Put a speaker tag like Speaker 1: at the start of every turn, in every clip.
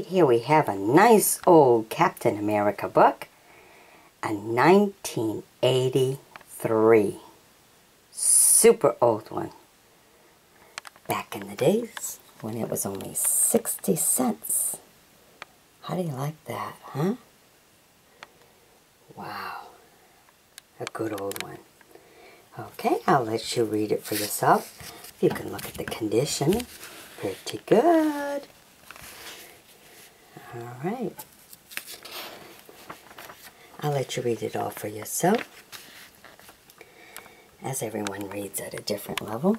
Speaker 1: right, here we have a nice old Captain America book. A 1983. Super old one. Back in the days when it was only 60 cents. How do you like that, huh? Wow. A good old one. Okay, I'll let you read it for yourself. You can look at the condition. Pretty good. All right. I'll let you read it all for yourself. As everyone reads at a different level.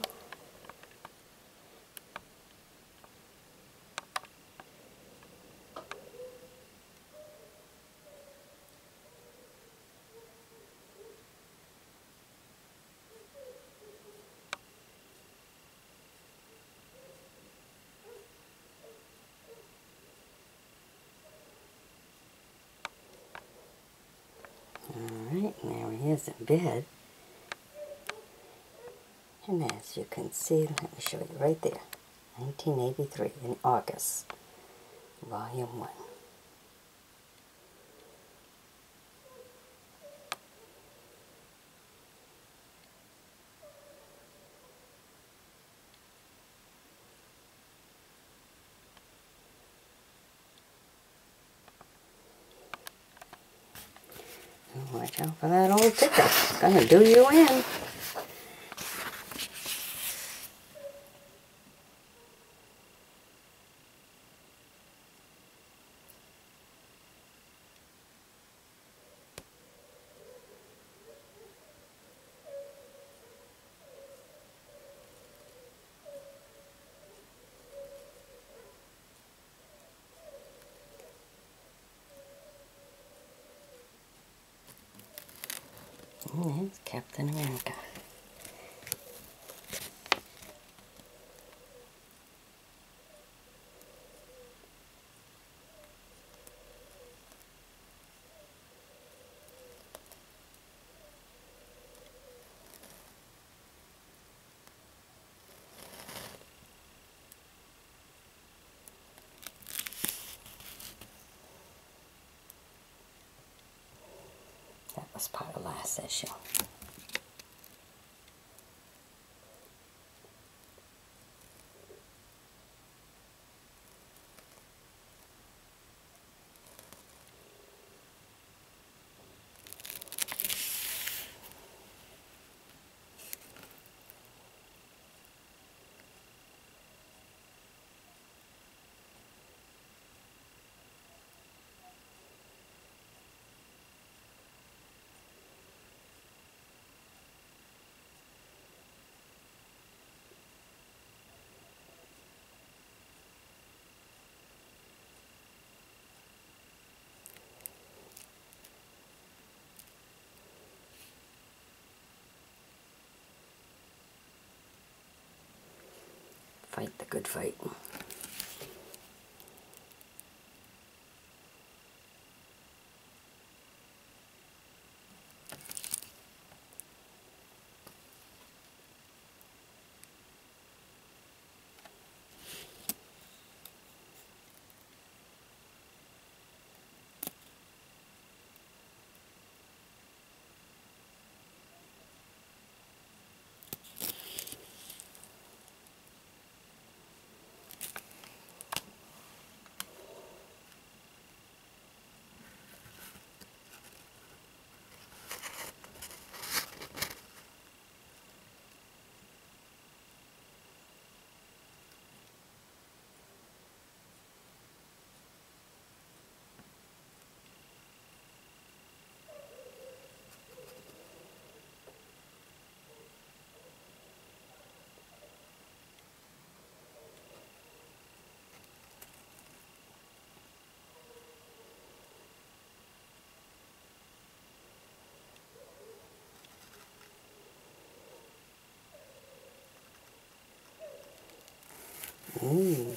Speaker 1: Alright, there he is in bed. And as you can see, let me show you right there. 1983 in August, Volume 1. Watch out for that old ticker. It's gonna do you in. There's Captain America. Was part of the last issue. Fight the good fight.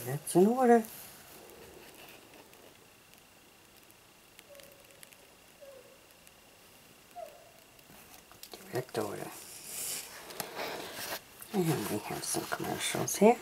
Speaker 1: That's in order. Direct order. And we have some commercials here.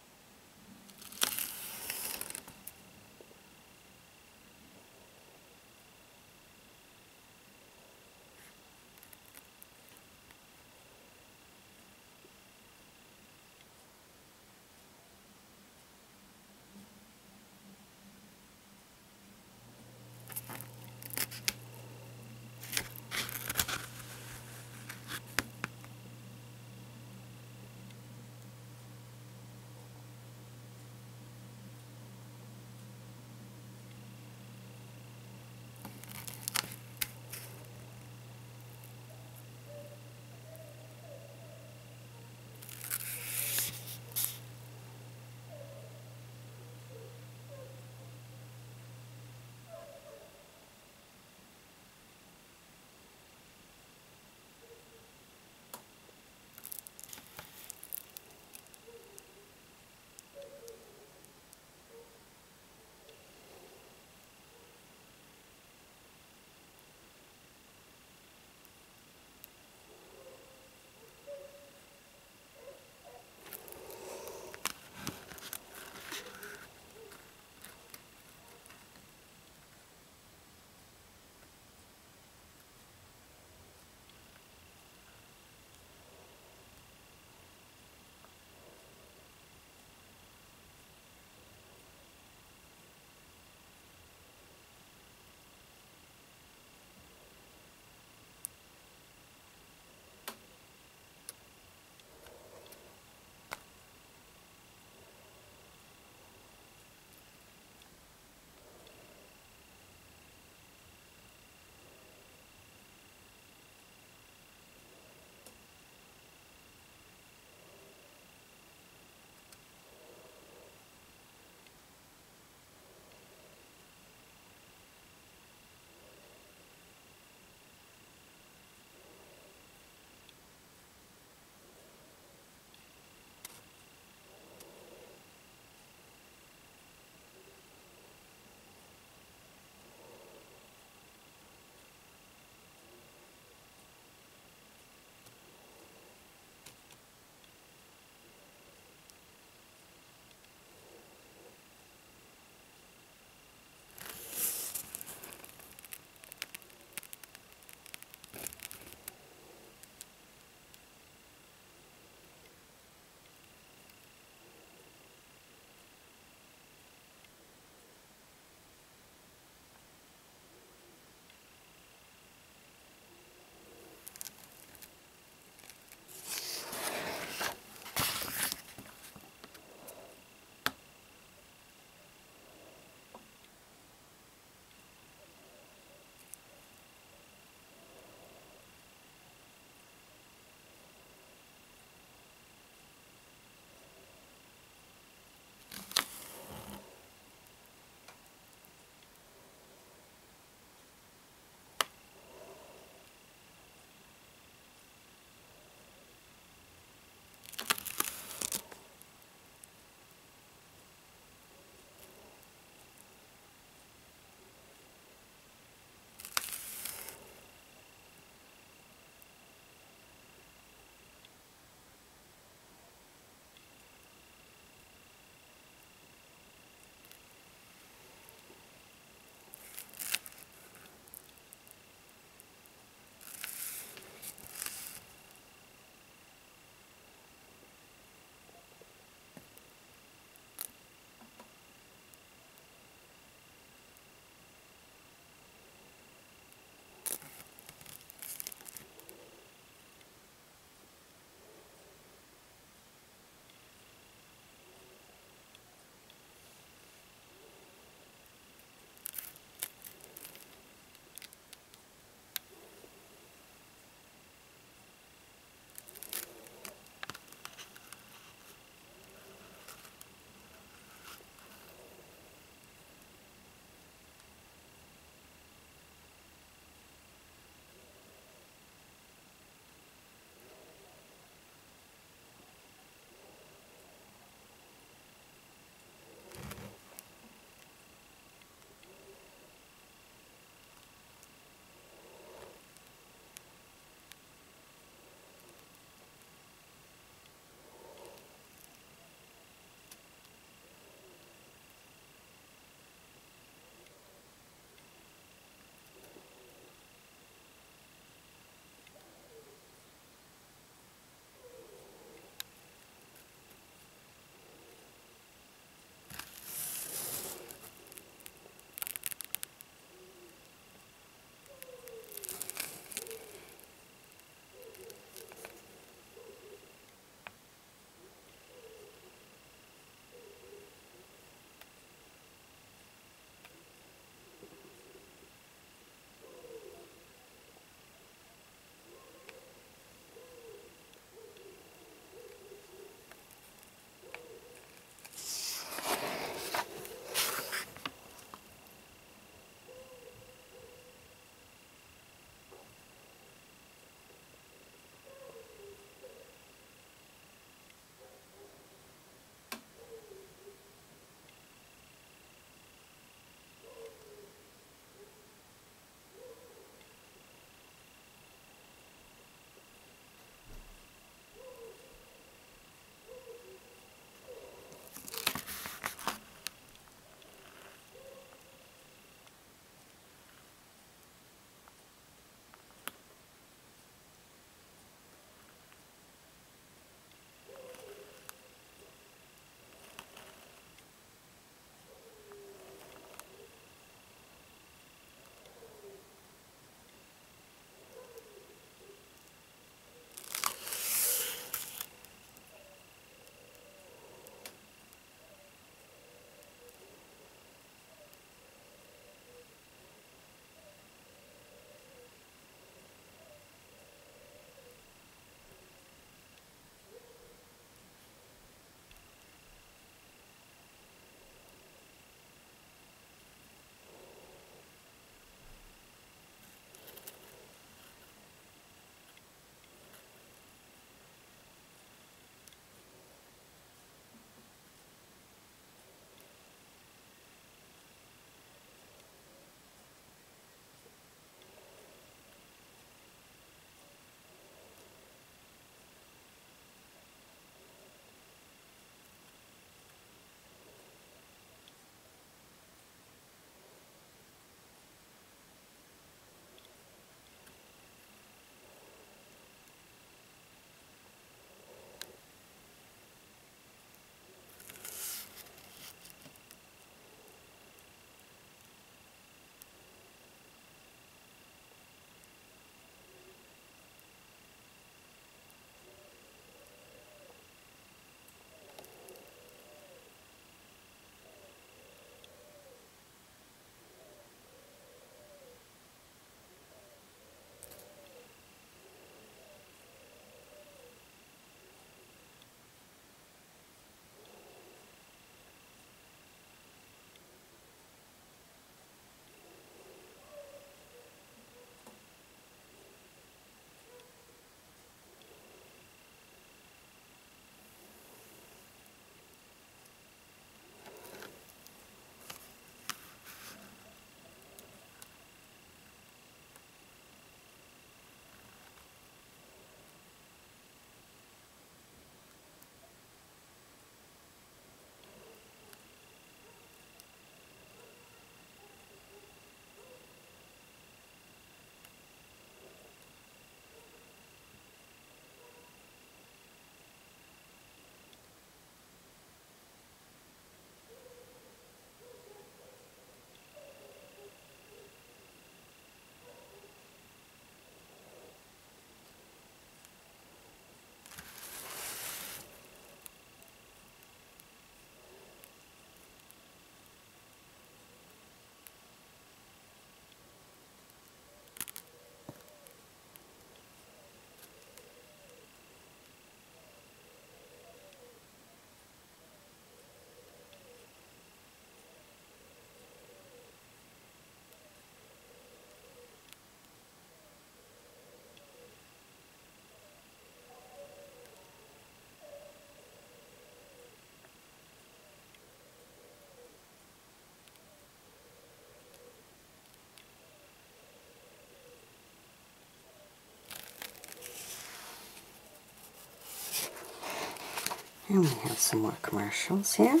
Speaker 1: And we have some more commercials here.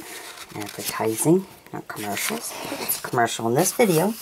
Speaker 1: Advertising, not commercials, it's commercial in this video.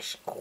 Speaker 1: 思考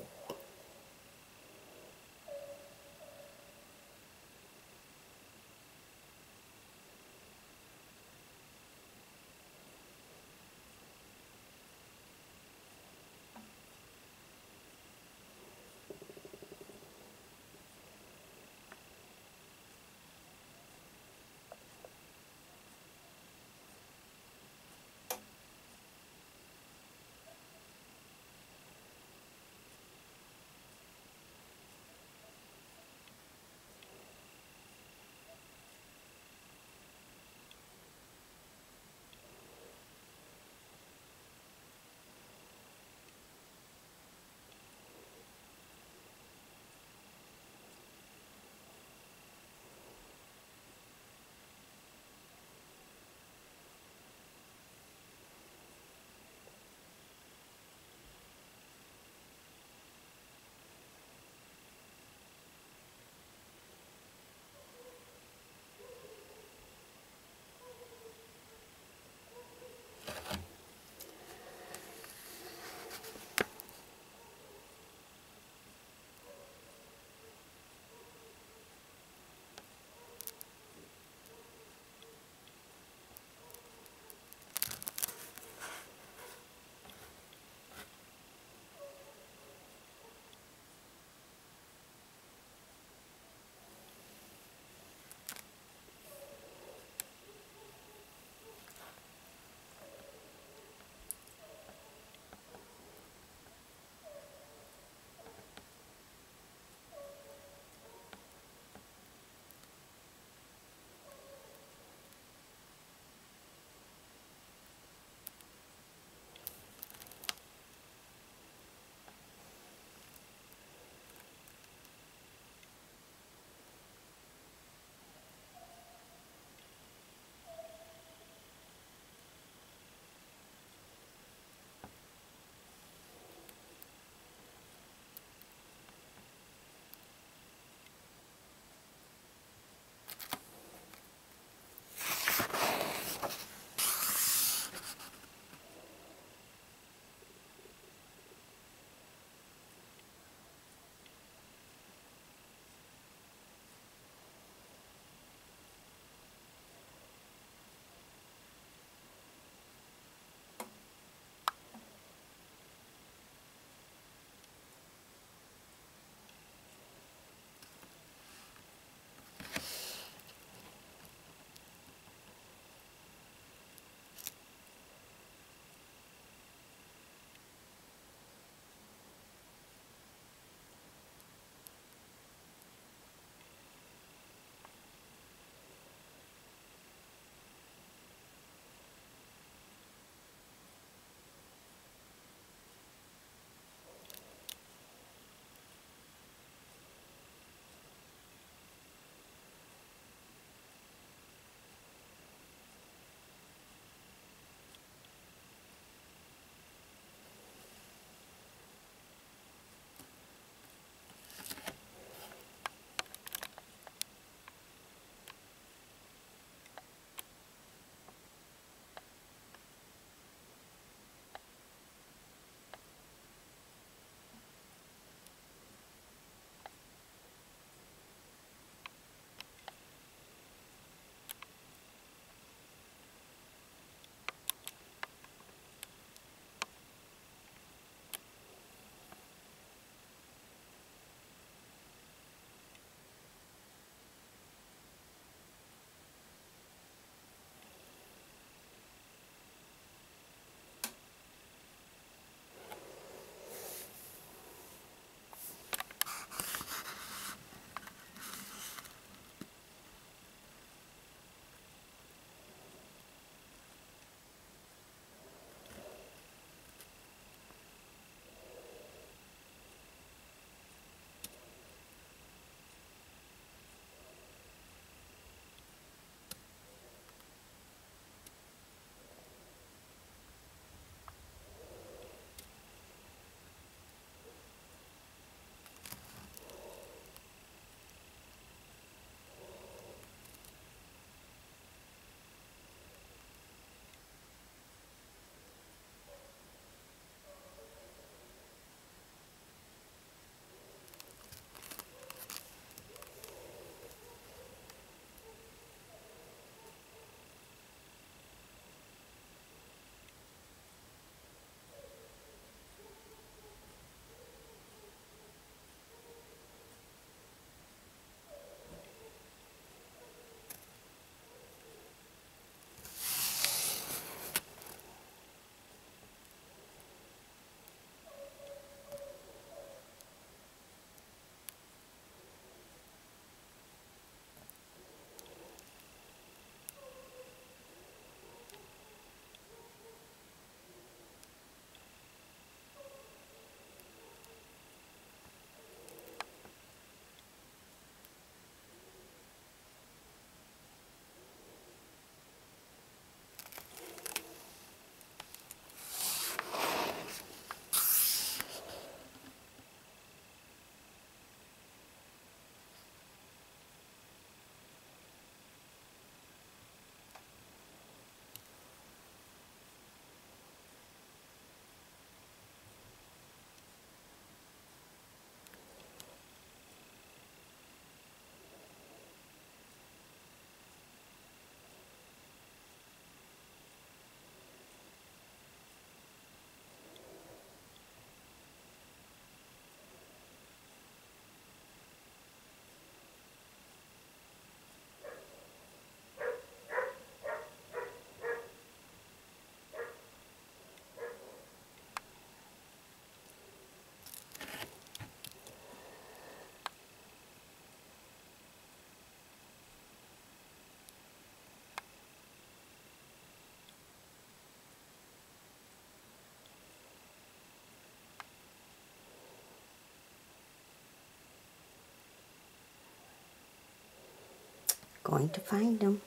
Speaker 1: going to find him.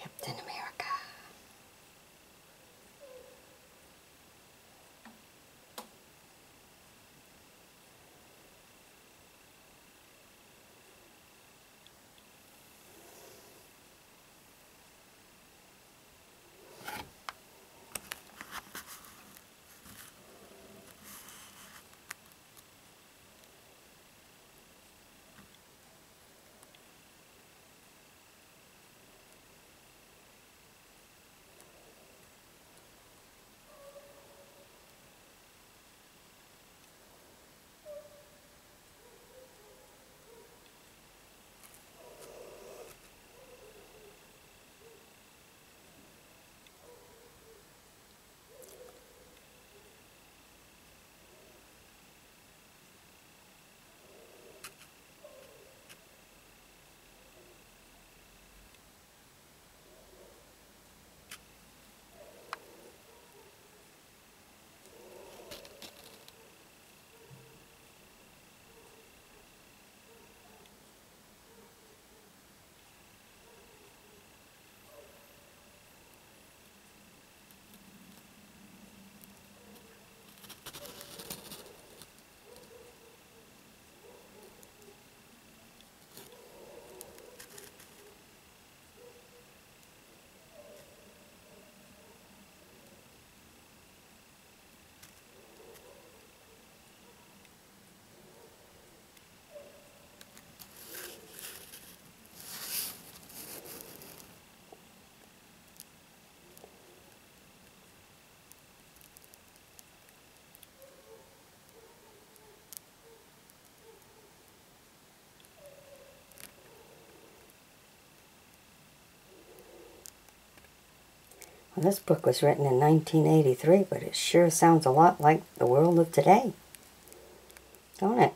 Speaker 1: Captain America. Well, this book was written in 1983, but it sure sounds a lot like the world of today. Don't it?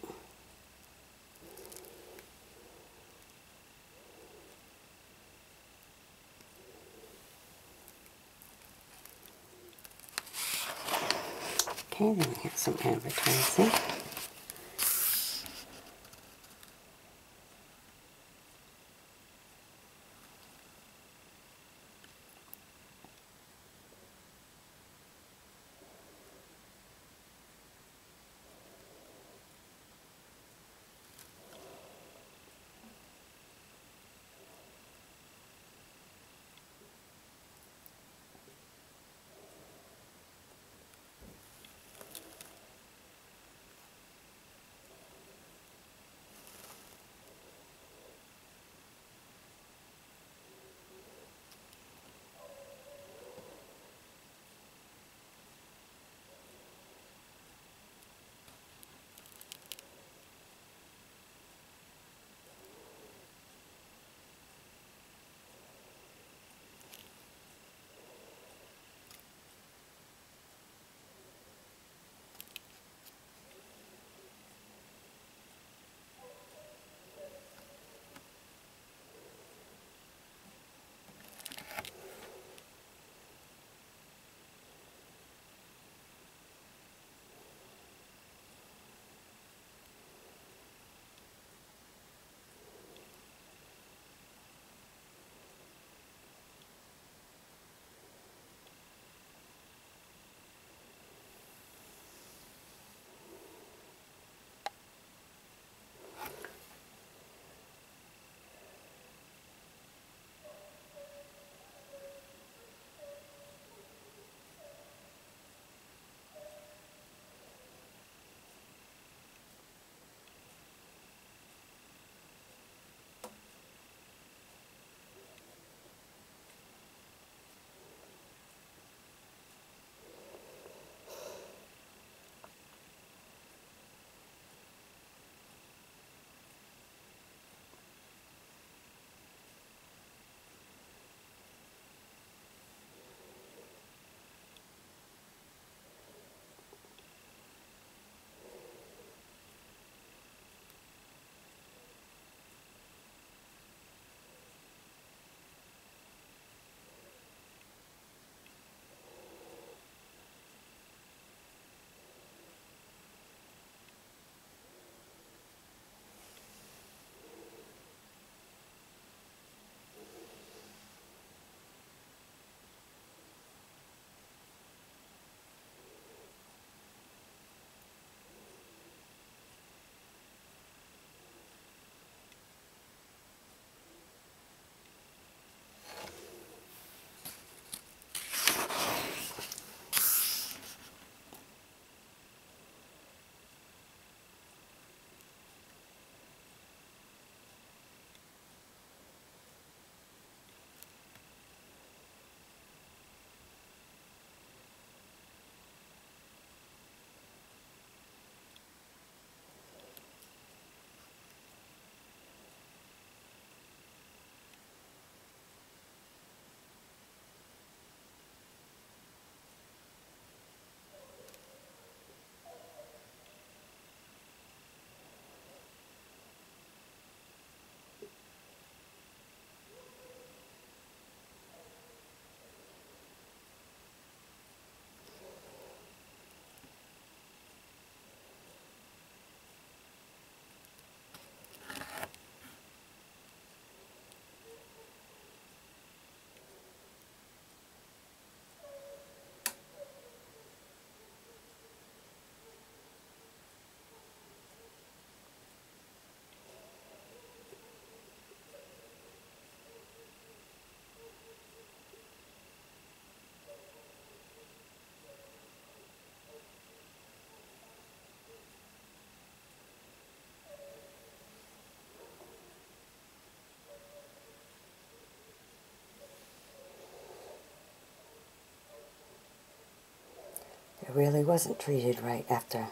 Speaker 1: Really wasn't treated right after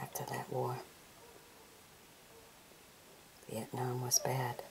Speaker 1: after that war. Vietnam was bad.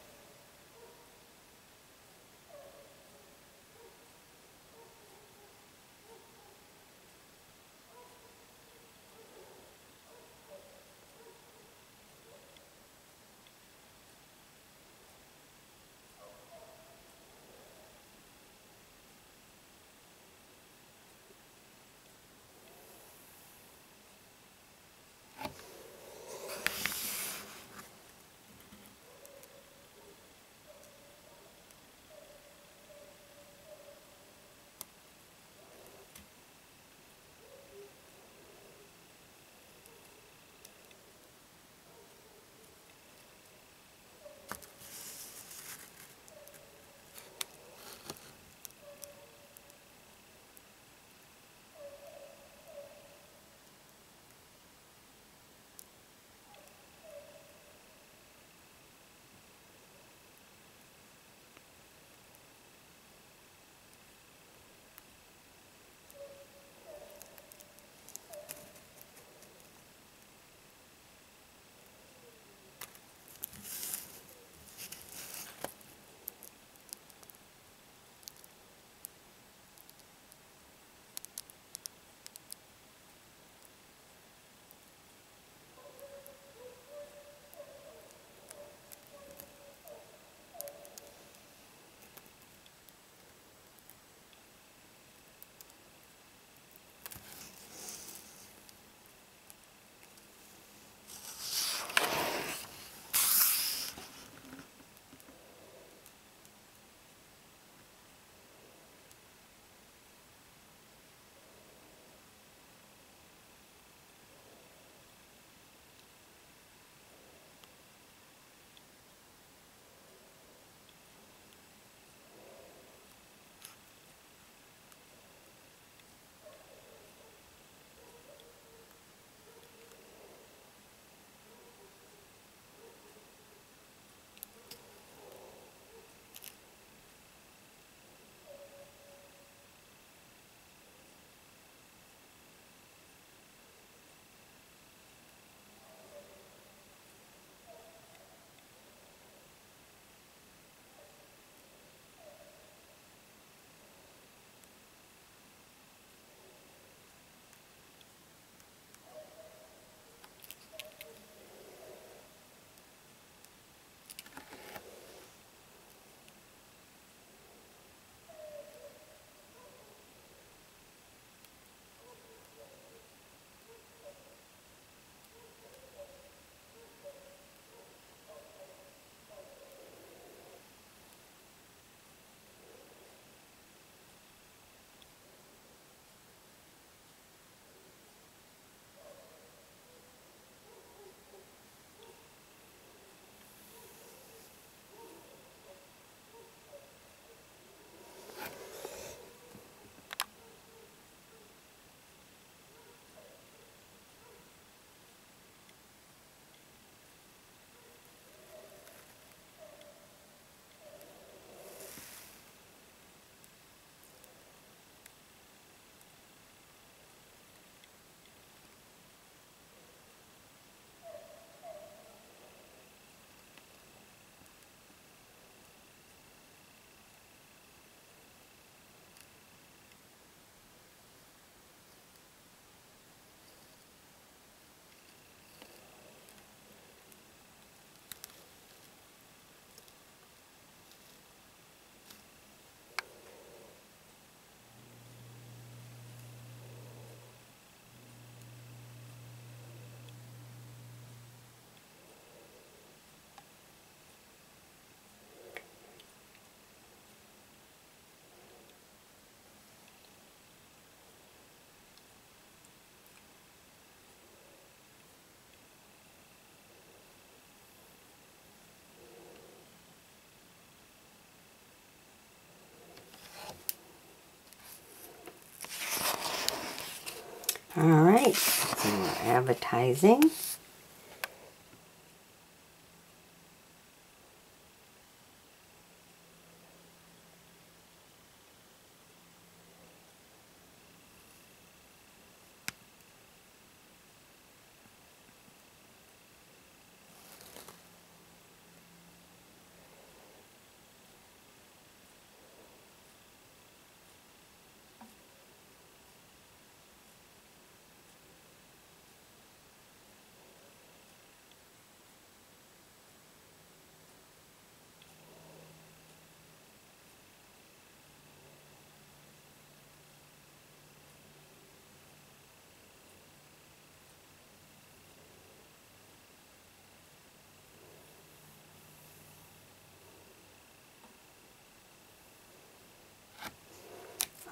Speaker 1: All right, some more advertising.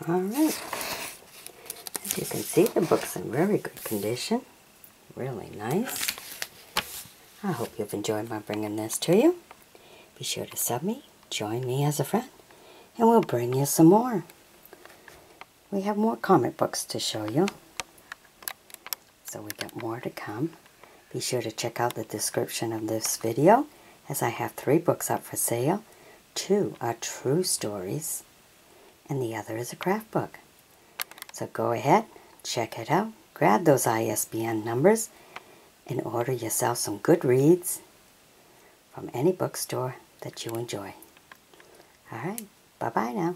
Speaker 1: Alright. As you can see, the book's in very good condition. Really nice. I hope you've enjoyed my bringing this to you. Be sure to sub me, join me as a friend, and we'll bring you some more. We have more comic books to show you. So we got more to come. Be sure to check out the description of this video as I have three books up for sale. Two are true stories and the other is a craft book. So go ahead, check it out, grab those ISBN numbers, and order yourself some good reads from any bookstore that you enjoy. Alright, bye-bye now.